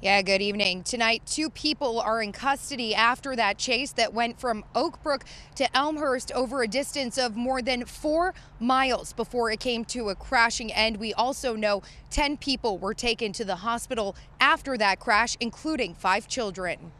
Yeah, good evening. Tonight, two people are in custody after that chase that went from Oak Brook to Elmhurst over a distance of more than four miles before it came to a crashing end. We also know 10 people were taken to the hospital after that crash, including five children.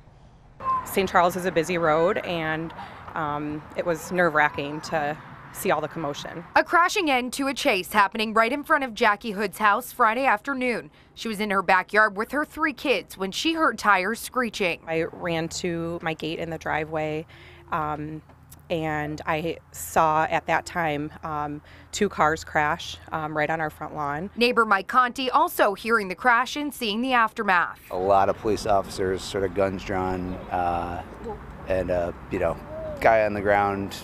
St. Charles is a busy road, and um, it was nerve wracking to see all the commotion. A crashing end to a chase happening right in front of Jackie Hood's house Friday afternoon. She was in her backyard with her three kids when she heard tires screeching. I ran to my gate in the driveway. Um, and I saw at that time um, two cars crash um, right on our front lawn. Neighbor Mike Conti also hearing the crash and seeing the aftermath. A lot of police officers, sort of guns drawn, uh, and uh, you know, guy on the ground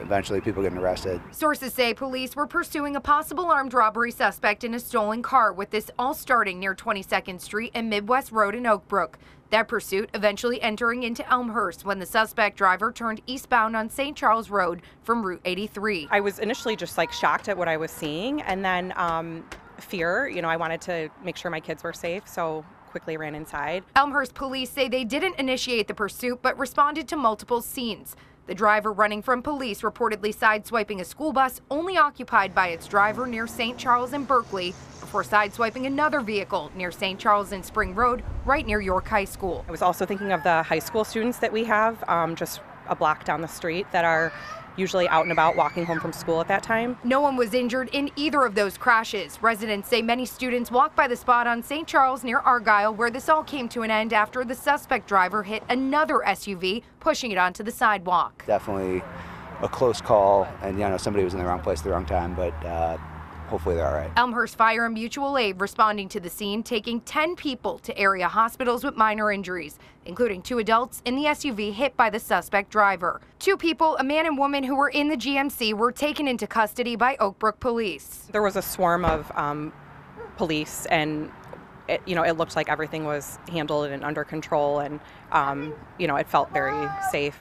eventually people getting arrested. Sources say police were pursuing a possible armed robbery suspect in a stolen car, with this all starting near 22nd Street and Midwest Road in Oak Brook. That pursuit eventually entering into Elmhurst when the suspect driver turned eastbound on St. Charles Road from Route 83. I was initially just like shocked at what I was seeing, and then um, fear. You know, I wanted to make sure my kids were safe, so quickly ran inside. Elmhurst police say they didn't initiate the pursuit but responded to multiple scenes. The driver running from police reportedly sideswiping a school bus only occupied by its driver near St. Charles and Berkeley before sideswiping another vehicle near St. Charles and Spring Road right near York High School. I was also thinking of the high school students that we have um, just a block down the street that are usually out and about walking home from school at that time. No one was injured in either of those crashes. Residents say many students walked by the spot on St. Charles near Argyle where this all came to an end after the suspect driver hit another SUV, pushing it onto the sidewalk. Definitely a close call, and you know somebody was in the wrong place at the wrong time, but uh, hopefully they're all right. Elmhurst Fire and Mutual Aid responding to the scene, taking 10 people to area hospitals with minor injuries, including two adults in the SUV hit by the suspect driver. Two people, a man and woman who were in the GMC, were taken into custody by Oak Brook police. There was a swarm of um, police and it, you know, it looked like everything was handled and under control, and um, you know, it felt very safe.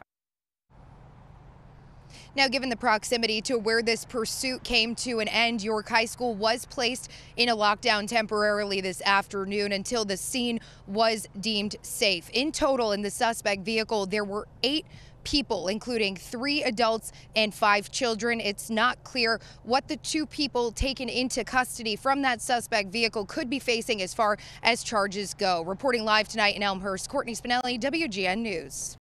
Now, given the proximity to where this pursuit came to an end, York High School was placed in a lockdown temporarily this afternoon until the scene was deemed safe. In total, in the suspect vehicle, there were eight people, including three adults and five children. It's not clear what the two people taken into custody from that suspect vehicle could be facing as far as charges go. Reporting live tonight in Elmhurst, Courtney Spinelli, WGN News.